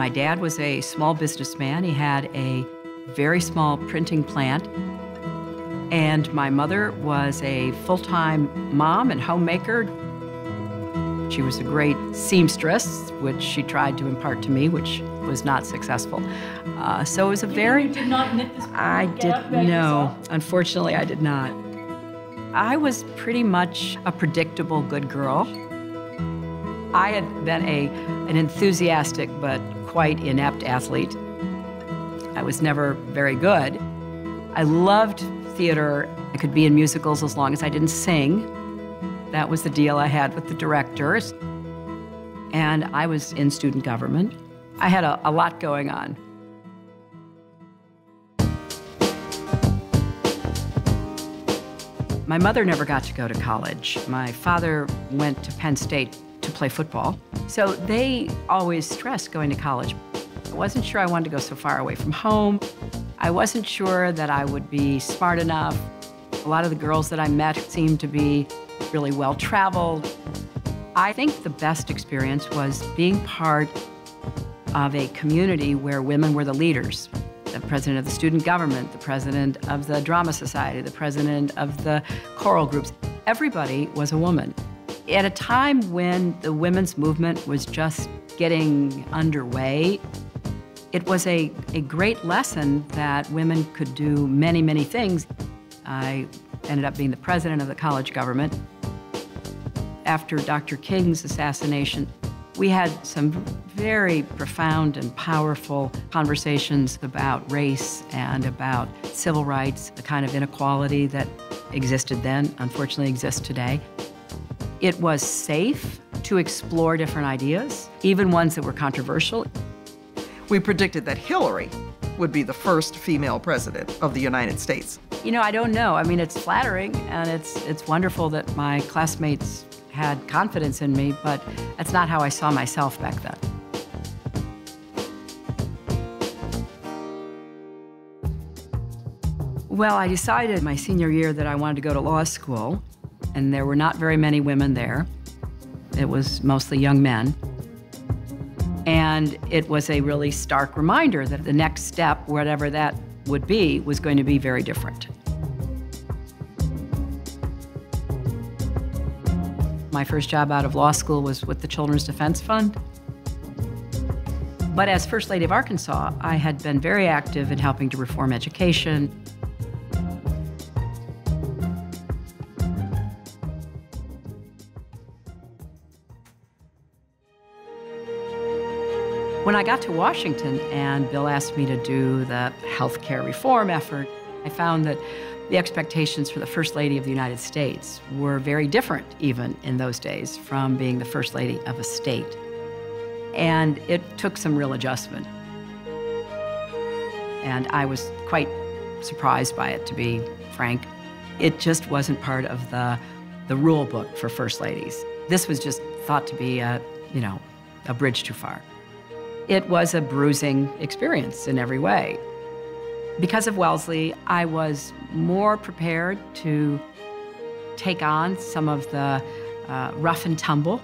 My dad was a small businessman. He had a very small printing plant. And my mother was a full time mom and homemaker. She was a great seamstress, which she tried to impart to me, which was not successful. Uh, so it was a very. You did not knit this. I did no. Unfortunately, I did not. I was pretty much a predictable good girl. I had been a an enthusiastic but quite inept athlete. I was never very good. I loved theater. I could be in musicals as long as I didn't sing. That was the deal I had with the directors. And I was in student government. I had a, a lot going on. My mother never got to go to college. My father went to Penn State to play football. So they always stressed going to college. I wasn't sure I wanted to go so far away from home. I wasn't sure that I would be smart enough. A lot of the girls that I met seemed to be really well traveled. I think the best experience was being part of a community where women were the leaders the president of the student government, the president of the drama society, the president of the choral groups. Everybody was a woman. At a time when the women's movement was just getting underway, it was a, a great lesson that women could do many, many things. I ended up being the president of the college government. After Dr. King's assassination, we had some very profound and powerful conversations about race and about civil rights, the kind of inequality that existed then, unfortunately exists today. It was safe to explore different ideas, even ones that were controversial. We predicted that Hillary would be the first female president of the United States. You know, I don't know. I mean, it's flattering and it's it's wonderful that my classmates had confidence in me, but that's not how I saw myself back then. Well, I decided my senior year that I wanted to go to law school, and there were not very many women there. It was mostly young men. And it was a really stark reminder that the next step, whatever that would be, was going to be very different. My first job out of law school was with the Children's Defense Fund. But as First Lady of Arkansas, I had been very active in helping to reform education. When I got to Washington and Bill asked me to do the health care reform effort, I found that the expectations for the First Lady of the United States were very different, even in those days, from being the First Lady of a state. And it took some real adjustment. And I was quite surprised by it, to be frank. It just wasn't part of the, the rule book for First Ladies. This was just thought to be a, you know, a bridge too far. It was a bruising experience in every way. Because of Wellesley, I was more prepared to take on some of the uh, rough and tumble.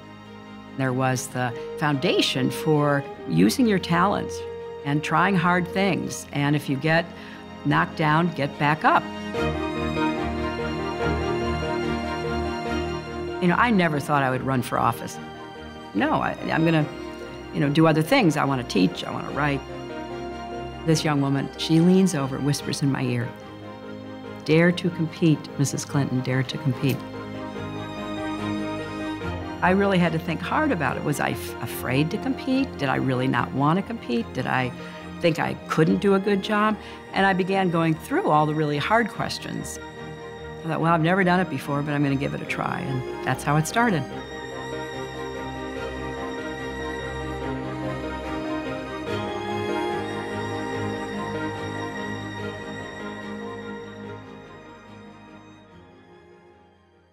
There was the foundation for using your talents and trying hard things. And if you get knocked down, get back up. You know, I never thought I would run for office. No, I, am going to, you know, do other things. I want to teach, I want to write. This young woman, she leans over, whispers in my ear, Dare to compete, Mrs. Clinton, dare to compete. I really had to think hard about it. Was I afraid to compete? Did I really not want to compete? Did I think I couldn't do a good job? And I began going through all the really hard questions. I thought, well, I've never done it before, but I'm going to give it a try. And that's how it started.